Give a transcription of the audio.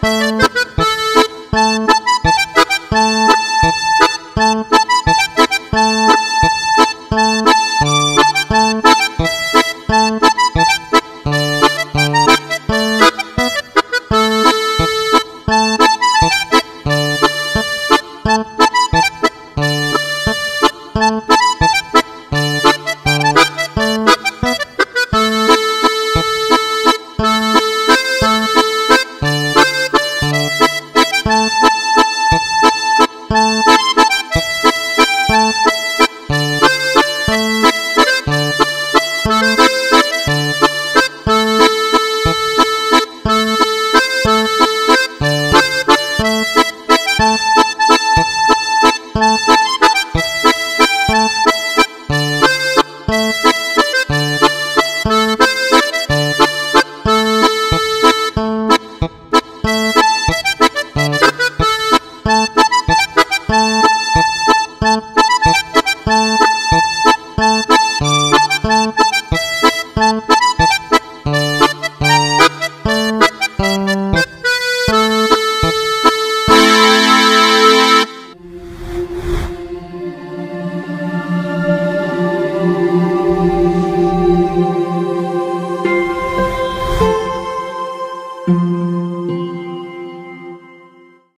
Música